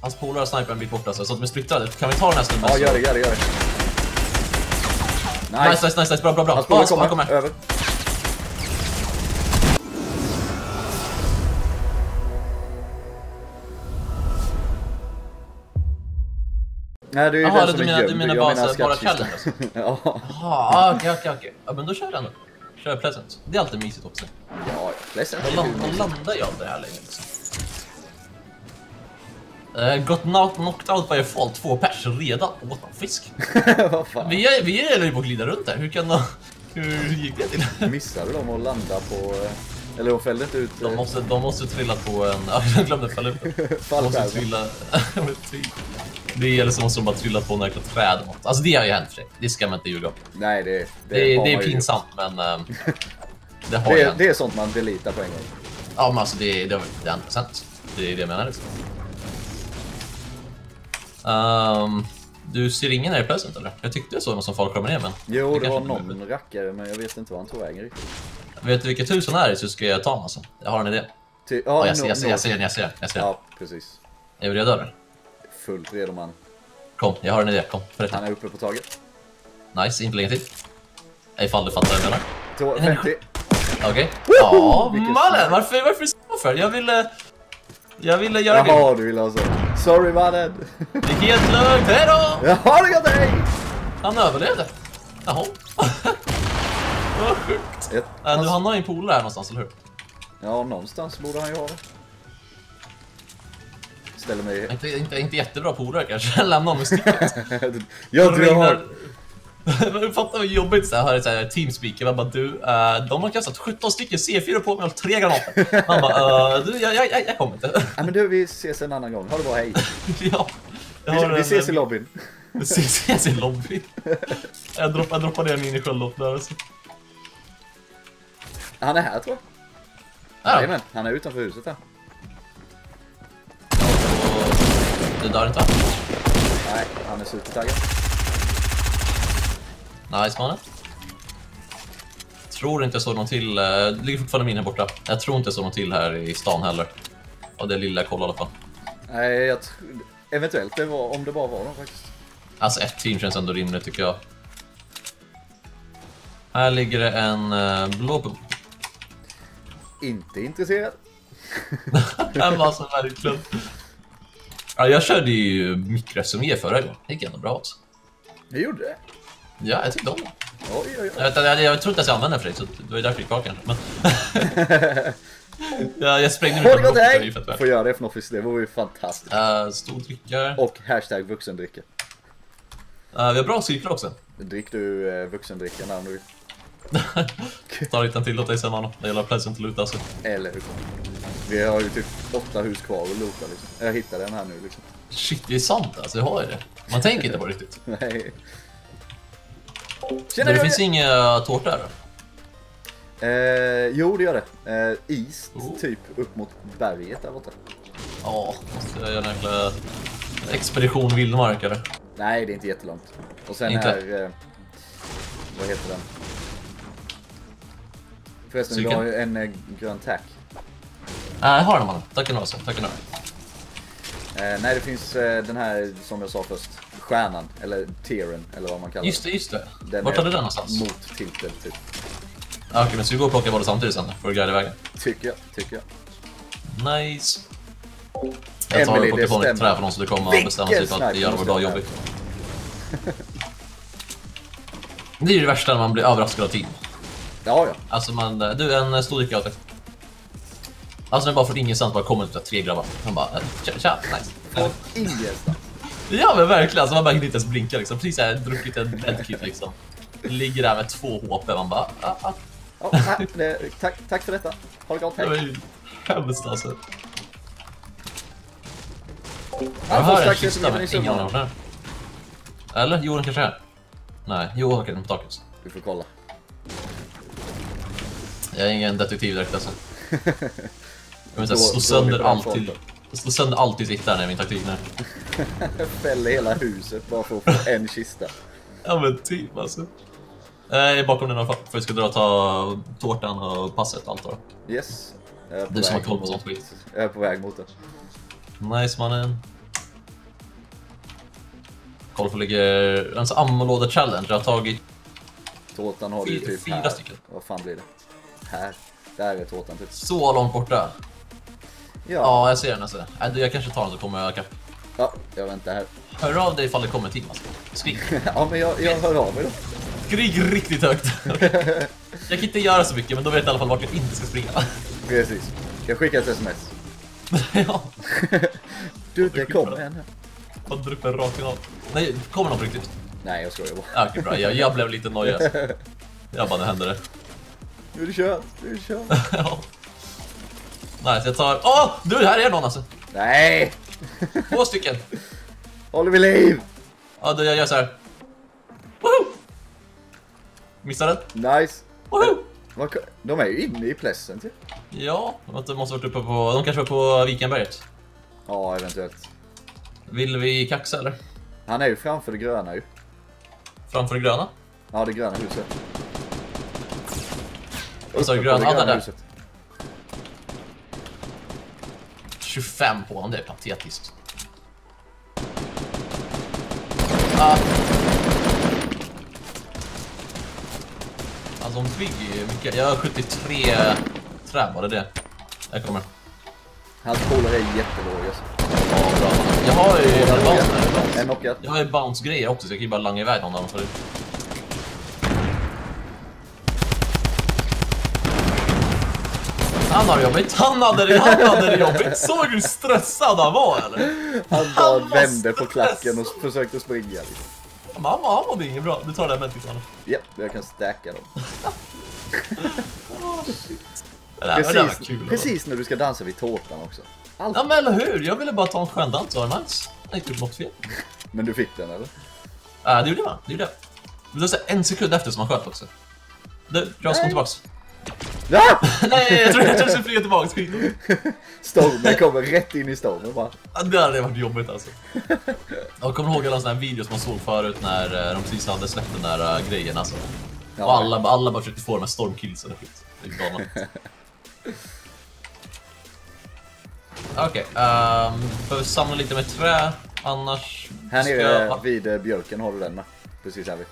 Hans polare sniper en bit borta så, så att de är splittrade. Kan vi ta den här stunden? Ja, gör det, gör det, gör det. Nice. Nice, nice, nice. Bra, bra, bra. Hans polare kommer. kommer. Över. Nej, det är ju Jaha, den du som är menar, du gömd. menar Jag bara, menar bara challenge? Ja, Jaha, okej, okej, okej. Ja, men då kör den då. Kör Pleasant. Det är alltid mysigt också. ja, ledsen. Man land- man landar ju aldrig här längre. Liksom. Uh, got knock- knocked out by a fall, två pers redan. What the fisk. Vad fan? Vi är, vi är ju på att glida runt här. Hur kan de... Hur gick det till? Missade de att landa på... eh, Eller de fällde inte ut De eh, måste, de måste trilla på en... Ja, jag glömde upp den. De måste trilla... det eller så måste de bara trilla på några träd. Alltså det har ju hänt för sig. Det ska man inte ljuga om. Nej, det, det, Det, det är pinsamt men... ehm, det har gjort. Det, det är sånt man deletar på en gång. Ja men alltså det, det, har inte hänt. Det är det jag menar liksom. Ehm, du ser ingen här i Pleasant eller? Jag tyckte jag såg någon som fallskärmade ner men... Jo, det, var kanske inte någon rackare, men jag vet inte vad han tog vägen riktigt. Vet du vilket hus han är i så ska jag ta honom alltså. Jag har en idé. Ty, Ja, ja, jag, ser, no- jag, ser, jag ser den, jag ser den. Jag ser den. Ja, precis. Är vi redo eller? Fullt redo man. Kom, jag har en idé. Kom, berätta. Han är uppe på taget. Nice, inte länge till. Ifall du fattar vad jag menar. Tå- En 50. Okej. Ja, Vilken mannen! Varför, varför så för? Jag ville... Jag ville göra det. Jaha, du vill ha så. Sorry mannen. Det är helt lugnt. Hejdå! Jaha, det gott hej! Han överlevde. Jaha. Vad sjukt. Ett, Äh, du, han har ju en polare här någonstans, eller hur? Ja, någonstans borde han ju ha det. Ställer mig... Inte, inte, inte jättebra polare kanske. Lämna honom i sticket. jag tror jag har... Regnar- Men Fatta vad jobbigt så här, höra ett så här teamspeak. Jag bara du, eh, de har kastat 17 stycken C4 på mig och tre granater. Man bara, eh, du, jag, jag, jag, kommer inte. Ja, men du, vi ses en annan gång. Ha det bra, hej. ja. Vi, har vi en- ses i lobbyn. Vi ses, i lobbyn. jag, droppar, jag droppar ner en minisköld där. Alltså. Han är här tror jag. Ja. Jajamän, han är utanför huset här. Du dör inte va? Nej, han är supertaggad. Nice mannen. Tror inte jag såg någon till. eh, Det ligger fortfarande min här borta. Jag tror inte jag såg någon till här i stan heller. Och det lilla jag kollade i alla fall. Nej, jag. Eventuellt det var, om det bara var dem faktiskt. Alltså ett team känns ändå rimligt tycker jag. Här ligger det en uh, blå punkt. Inte intresserad. Den var så verkligen. Ja, jag körde ju mikro-SMG förra gången. Det gick ändå bra alltså. Jag gjorde det. Ja, jag tyckte om det. Oj, oj, oj. Jag, jag, jag tror inte ens jag använde den för dig, så det var ju därför det gick bra kanske. Men... ja, jag sprängde hej! fett värt. Får göra det för Noffis, det vore ju fantastiskt. Uh, stor drickare. Och hashtag vuxendricka. Uh, vi har bra cirklar också. Drick du eh, vuxendricka när du. Ta lite till åt dig sen Mano. Det gäller pleasant loot alltså. Eller hur? Vi har ju typ åtta hus kvar att loota liksom. Jag hittade den här nu liksom. Shit, det är sant alltså. Jag har ju det. Man tänker inte på det riktigt. Nej. Tjena det finns inga tårtor här? Eh, jo, det gör det. Eh, east, Oh. typ upp mot berget där borta. Ja, måste jag göra en jäkla expedition vildmark eller? Nej, det är inte jättelångt. Och sen Inte? är... Eh, vad heter den? Förresten, Cykeln? har ju en eh, grön tack. Nej, jag har den mannen. Tack ändå alltså. Tack ändå. Eh, nej, det finns eh, den här som jag sa först. Stjärnan, eller tieren, eller vad man kallar Just det, just det. Den Vart är hade den någonstans? Mot tilted, typ. Ah, Okej, men så vi går och plockar båda samtidigt sen för att guida vägen. Tycker jag, tycker jag. Nice. Jag tar Emily, och det plockar på stämmer. trä för någon så det kommer och bestämma sig för att göra vår dag jobbig. Det är ju det värsta när man blir överraskad av team. Ja, ja. Alltså man, du en stor dricka åt dig. Alltså är bara från ingenstans bara kommer typ tre grabbar. Man bara, eh, tja, tja, nice. Från ingenstans. Ja men verkligen, alltså man hinner inte ens blinka liksom. Precis såhär druckit en medkit liksom. Ligger där med två HP, man bara, ah, ah. Ja, nej, tack, tack för detta. Ha det gott, Det var hej. ju hemskt alltså. Jag Han hör en kista men ingen aning vart den. Eller? Jo den kanske är. Nej, jo okej den på taket. Vi får kolla. Jag är ingen detektiv direkt alltså. Jag vill slå vi sönder allt till... Slå sönder allt i sitt där är min taktik nu. Fäller hela huset bara för att få en kista. Ja men typ alltså. Jag är bakom den i alla fall, för jag ska dra och ta tårtan och passet allt då. Yes. Du som har koll på sånt skit. Jag är på väg mot det. Nice mannen. Kolla för ligger en sån ammolåda challenge. Jag har tagit Tårtan har du typ fyra här. stycken. Vad fan blir det? Här. Där är tårtan typ. så långt borta. Ja. Ja, jag ser den alltså. Du, jag kanske tar den så kommer jag kapp. Ja, jag väntar här. Hör av dig ifall det kommer en till alltså. Skrik. ja, men jag, jag hör av mig då. Skrik riktigt högt. jag kan inte göra så mycket, men då vet jag i alla fall vart jag inte ska springa. Precis. Jag skickar ett sms. ja, Du, det kommer en här. jag drar upp en rak kanal. Nej, kommer någon på riktigt? Nej, jag skojar bara. Okej, bra. Jag, jag blev lite nojig alltså. Jag bara, nu händer det. Nu är det kört. Nu är det kört. ja. Nice, jag tar... Åh! du, här är någon alltså. Nej! Två stycken. Håller vi liv? Ja, du, jag gör så här. Woho! Missade den. Nice. Woho! De är ju inne i plessen typ. Ja, de måste varit uppe på... De kanske var på Vikenberget. Ja, eventuellt. Vill vi kaxa eller? Han är ju framför det gröna ju. Framför det gröna? Ja, det gröna huset. Vad sa du? Gröna? där. huset. 25 på honom, det är patetiskt. Ah. Alltså de bygger ju mycket. Jag har 73 trä, var det det? Jag kommer. Hans polare är jättelåg alltså. Ja, bra. Jag har ju jag har ju bounce-grejer också så jag kan ju bara langa iväg någon av dem förut. Han har jobbigt, han hade det, han hade det jobbigt. Såg du hur stressad han var eller? Han Han bara var vände på klacken och försökte springa. Liksom. Han bara, han var- han mådde inget bra. Du tar det här honom. Ja, jag kan stacka dem. Det där, Precis, kul. precis när du ska dansa vid tårtan också. Allt. Ja men eller hur, jag ville bara ta en skön dans, var det nice? Jag gjort något fel. Men du fick den eller? Ja, det gjorde man, det gjorde jag. Det var en sekund efter som han sköt också. Du, kom Nej. tillbaks. Ja! Nej, jag tror jag tror du skulle flyga tillbaks. Stormen kommer rätt in i stormen bara. Det hade varit jobbigt alltså. Jag kommer ihåg alla såna här videos man såg förut när eh, de precis hade släppt den där uh, grejen alltså. Ja. Och alla, alla bara försökte få de här stormkillsen och skit. Det är galet. Okej, ehm, behöver samla lite med trä, annars... Här nere jag- vid eh, björken har du den med. Precis här vid.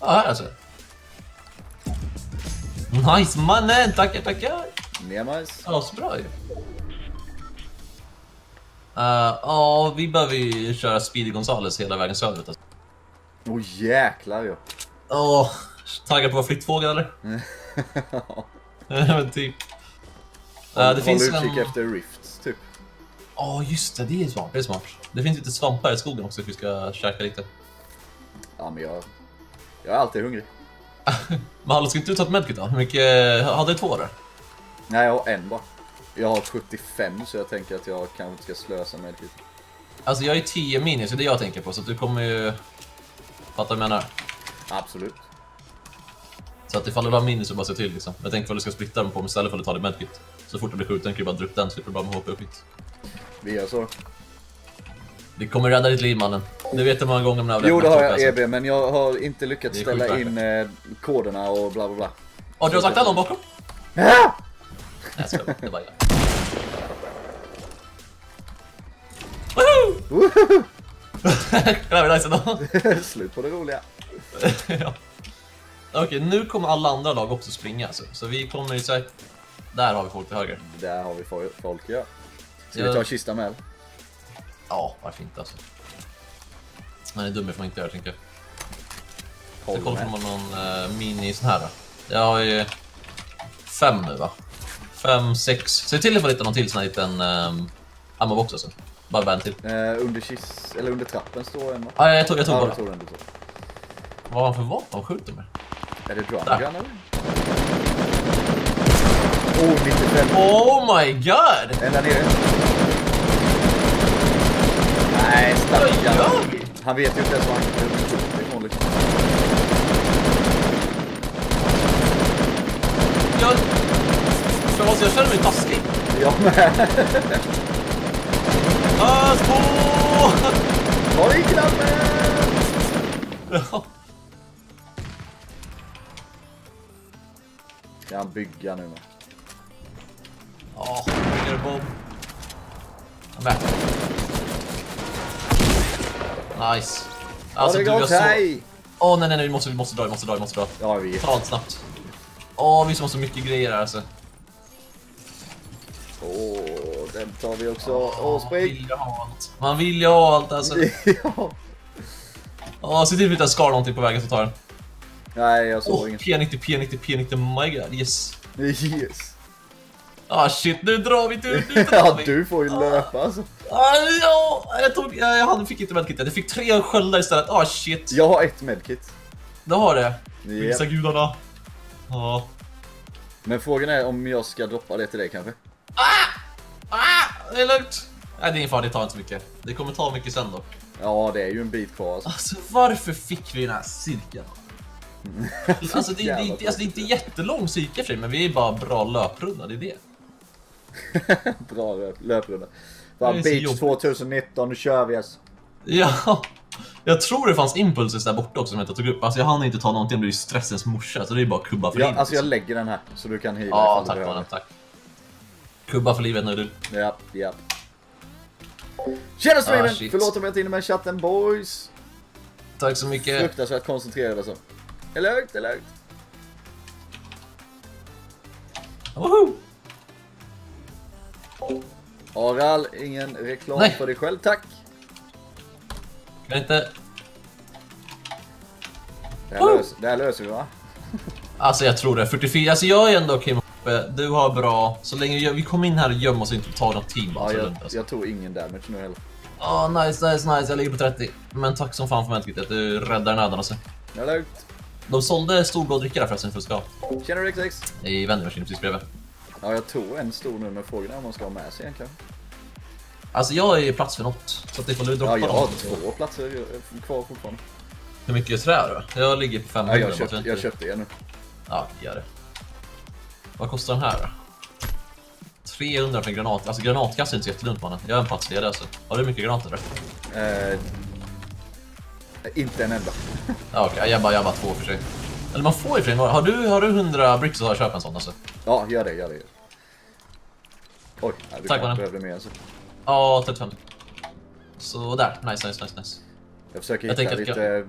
Ja, här alltså. Nice mannen, tackar tackar! Nice. Asbra ju. Eh, Ja, vi behöver ju köra Speedy Gonzales hela vägen söderut. Alltså. Åh oh, jäklar ja. Åh, taggad på att vara flyttfågel eller? Men typ. Eh, det Håll finns utkik en... efter rifts typ. Ja, just det. Det är smart. Det är smart. Det finns lite svampar i skogen också. Vi ska käka lite. Ja men jag... Jag är alltid hungrig. Men hallå, ska inte du ta ett medkit då? Hur mycket... Hade du två där? Nej jag har en bara. Jag har 75 så jag tänker att jag kanske inte ska slösa med det. Alltså jag är 10 mini, så det är det jag tänker på. Så du kommer ju... Fattar du vad jag menar? Absolut. Så att ifall du har mini så bara se till liksom. Jag tänkte att du ska splitta dem på istället för att ta ditt medkit. Så fort du blir skjuten kan du bara dra upp den, slipper du bara med HP skit. Vi gör så. Det kommer rädda ditt liv mannen. Du vet hur många gånger man har Jo det har jag alltså. EB men jag har inte lyckats ställa in eh, koderna och bla bla bla. Har du har sagt någon bakom? Ah! Nej jag det var jag. Woho! Woho! Där var nice ändå. Slut på det roliga. ja. Okej, nu kommer alla andra lag också springa alltså. Så vi kommer ju säkert... Där har vi folk till höger. Där har vi fo- folk ja. Ska Ja. vi ta kistan med? Ja, varför inte alltså. Man är dum får man inte göra tänker jag. Med. man har någon uh, mini sån här då. Jag har ju fem nu va? Fem, sex. Se till att få lite någon till sån här liten um, ammobox alltså. Bara en till. Eh, under kis... Eller under trappen står en va? Ja, jag tog, jag tog Ja, bara. tog den, tog. Vad har han för vapen? Vad skjuter med? Är det drum Där. gun eller? Oh, 95. Oh my god! Där nere. Nej, Vad stackarn. Han vet ju inte ens var han skjuter ifrån liksom. Jag... Förlåt, jag känner mig taskig. Jag med. Ös på! Ta i grabben! Ska han bygga nu med? Ja, bygger bomb. I'm back. Nice. Alltså det du, jag gott, så... hej! Åh nej nej nej, vi måste, vi måste dra, vi måste dra, vi måste dra. Ja, vi. Ta allt snabbt. Åh, vi som har så mycket grejer här alltså. Åh, den tar vi också. Åh, Man spring! vill ju ha allt. Man vill ju ha allt alltså. ja. Åh, se till att vi inte skar någonting på vägen så tar den. Nej, jag såg Åh, inget. P90, P90, P90, my god, yes. Yes. Ah shit, nu drar vi, nu, nu drar Ja, vi. du får ju löpa alltså. Ah, ja, jag tog, jag, jag hade- fick inte medkitet, jag fick tre sköldar istället. Ah shit. Jag har ett medkit. Du har det? Visa Yep. gudarna. Ja. Men frågan är om jag ska droppa det till dig kanske? Ah, det är lugnt. Nej, det är ingen fara, det tar inte så mycket. Det kommer ta mycket sen dock. Ja, det är ju en bit kvar alltså. Alltså varför fick vi den här cirkeln? Alltså det, det, är inte, alltså det är inte jättelång cirkel för men vi är bara bra löprunda, det är det. Bra löp, löprunda. Beach jobbigt. 2019, nu kör vi alltså. Ja, jag tror det fanns impulses där borta också som jag inte tog upp. Alltså jag hann inte ta någonting, det blir stressens morsa, så det är bara kubba för Ja, livet. alltså jag lägger den här så du kan heala Ja, tack mannen, tack. Kubba för livet nu du. Ja, ja. Tjena streamen! Ah, shit. Förlåt om jag inte hinner med chatten boys. Tack så mycket. Fruktansvärt koncentrerad alltså. Det är lugnt, det är lugnt. Woho! Aral, ingen reklam Nej. för dig själv, tack. Kan inte... Det här, Woo! löser, det här löser vi va? Alltså jag tror det, 44, alltså jag är ändå okej med uppe. Du har bra, så länge jag, vi kommer in här och gömmer oss och inte tar något team Ja, jag, alltså. jag tog ingen damage nu heller. Ja, nice, nice, nice. Jag ligger på 30. Men tack som fan för medkitet. Du räddar nöden alltså. Det är lugnt. De sålde stor blå dricka där förresten för att ska Tjena XX. i vendingmaskinen precis bredvid. Ja, jag tog en stor nu, men frågan är om man ska ha med sig en kanske. Alltså jag är plats för något. Så att ifall du droppar Ja, jag har något. två platser kvar fortfarande. Hur mycket trä då? Jag ligger på Ja, 500. jag, bara, köpt, jag köpte en nu. Ja, gör det. Vad kostar den här då? 300 för en granat. Alltså granatkast är inte så jättedumt mannen. Jag är en platsledig alltså. Har du mycket granater där? Eh, inte en enda. Ja okej, jag bara, jag bara två för sig. Eller man får ju för några. Har du, har du 100 bricks så jag köpt en sån alltså. Ja, gör det, gör det. Det. Oj, Tack, kanske mannen. behövde mer. Så. Ja, 35. Så där, nice, nice, nice, nice. Jag försöker Jag hitta lite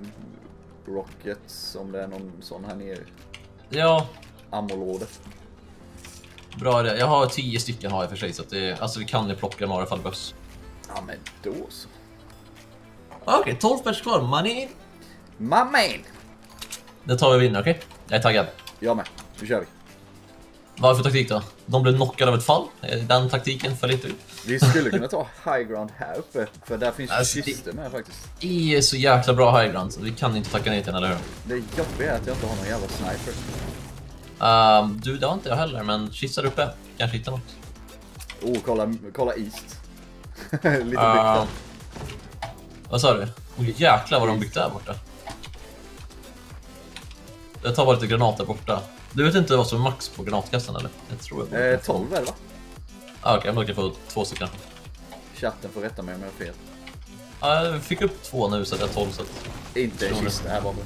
rockets, om det är någon sån här nere. Ja, Ammolåde. bra idé. Jag har 10 stycken har jag för sig så att det, alltså vi kan ju plocka några ifall det behövs. Ja, men då så. Okej, 12 pers kvar, money. My man! Det tar vi vinner, okej? Jag är taggad. Jag med. Nu kör vi. Vad för taktik då? De blev knockade av ett fall. Eh, Den taktiken föll inte ut. Vi skulle kunna ta high ground här uppe, för där finns Alltså, det- kistor med faktiskt. I är så jäkla bra high ground, så vi kan inte tacka nej till den, eller hur? Det jobbiga är att jag inte har någon jävla sniper. Ehm, du, det har inte jag heller, men kissa där uppe. Kanske hitta något. Oh, kolla, kolla east. Lite Ehm, byggt vad sa du? Oh, jäklar vad de byggt där borta. Jag tar bara lite granater borta. Du vet inte vad som är max på granatkassan eller? Jag tror jag Eh, få- 12 är det va? Ah, Okej, jag kan få två stycken. Chatten får rätta mig om jag har fel. Ja, jag fick upp två nu så jag har 12 så att... Inte en kista här bakom.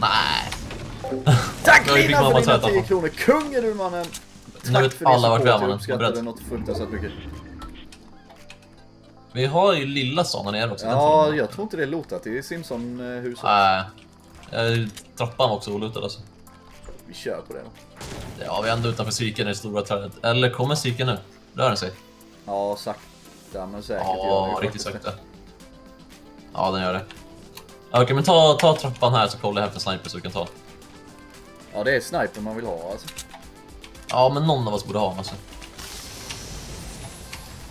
Nej! Tack Lina för dina tvätta 10 på. kronor! Kung är du mannen! Nu Tack vet för din alla vart vi är, support, jag mannen. uppskattar något fruktansvärt mycket. Vi har ju lilla där nere också. Ja, jag tror inte det är lotat i Simson-huset. Nej. Eh, Trappan var också olutad alltså. Vi kör på det då. Ja, vi är ändå utanför cirkeln i det stora trädet. Eller kommer cirkeln nu? Rör den sig? Ja, sakta men säkert Ja, riktigt sakta. Ja, den gör det. Ja, Okej, men ta, ta trappan här så kollar jag efter sniper så vi kan ta. Ja, det är sniper man vill ha alltså. Ja, men någon av oss borde ha den alltså.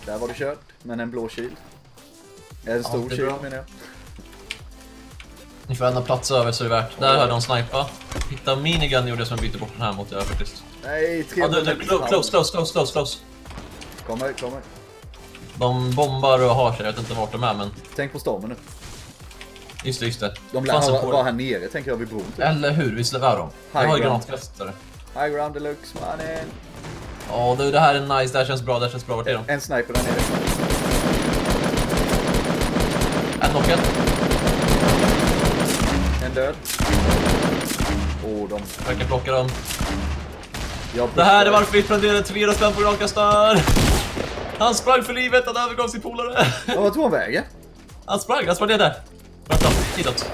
Där var det kört, men en blå shield. En stor shield bra. menar jag. Ni får ändra plats över så är det värt. Där hörde de snipa. Hitta minigun gjorde jag som bytte bort den här mot jag faktiskt. Nej, Ja, du, 300 du, close, close, close, close, close, close. Kommer, kommer. De bombar och har sig, jag vet inte vart de är men... Tänk på stormen nu. Just det, just det. De lär en vara det. här nere, tänker jag, vid bron. Typ. Eller hur, vi släpper dem. Jag har ju granatkastare. High ground deluxe, mannen. Ja du, det här är nice, det här känns bra, det här känns bra. Vart är de? En sniper där nere. En knockad. Död. Åh, de... Jag kan plocka dem. Det här är varför vi spenderade 300 spänn på granatkastaren. Han sprang för livet, han övergav sin polare. Ja, vad tog han vägen? Han sprang, han sprang ner där. Vänta, hitåt.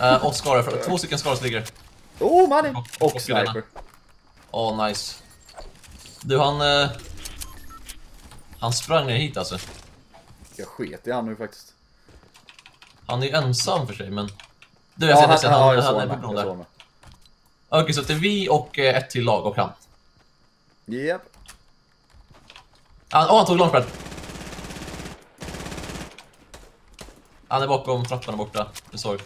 Uh, och skarar, två stycken skarar ligger. Oh, mannen! Och- Och och sniper. Åh, nice. Du, han... eh, han sprang ner hit alltså. Jag sket i han nu faktiskt. Han är ju ensam för sig, men... Du, jag Ja, han, han, han, jag såg är på där. Okej, så det är vi och eh, ett till lag och han. Japp. Han, åh, han tog långfärd. Han är bakom trappan borta, du såg.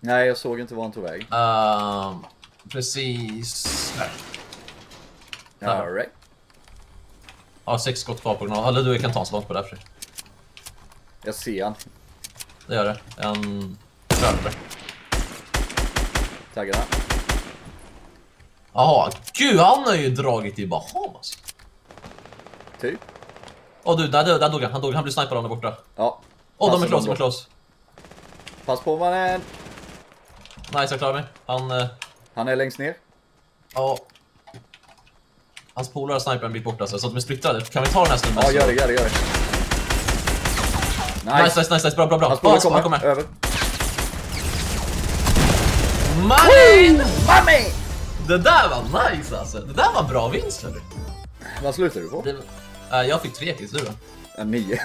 Nej, jag såg inte var han tog vägen. Ehm, precis där. Ja. Alright. Ja, sex skott kvar på den. Eller du kan ta en långt på det här för sig. Jag ser han. Det gör det. En rödare. Taggarna. Jaha, gud han har ju dragit till Bahamas. Typ. Åh du, där, där, där dog han. Han dog, han blev snipad av där borta. Ja. Åh, de är close, de är close. Pass på mannen. Nice, jag klarar mig. Han, eh, Han är längst ner. ja. Hans polare snipar en bit bort alltså, så att de är splittrade. Kan vi ta den här stunden? Ja, så- gör det, gör det, gör det. Nice. Nice, nice, nice. Bra, bra, bra. Hans Ah, polare han kommer. kommer. Över. Money! Mami! Det där var nice alltså. Det där var bra vinst hörru. Vad slutar du på? Det, äh, jag fick tre kills, du då? Ja, nio.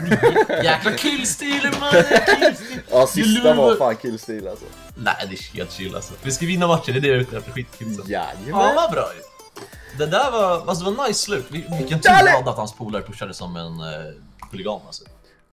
Jäkla killstil mannen! Killstil. ja, sista var fan killstil alltså. Nej, det är helt chill alltså. Vi ska vinna matchen, det är det jag är ute efter. Skitkul. så. Ja, Jajamän. vad bra ju. Det där var, alltså, det var nice slut. Vi- Vilken tur vi hade att hans polare pushade som en uh, huligan alltså.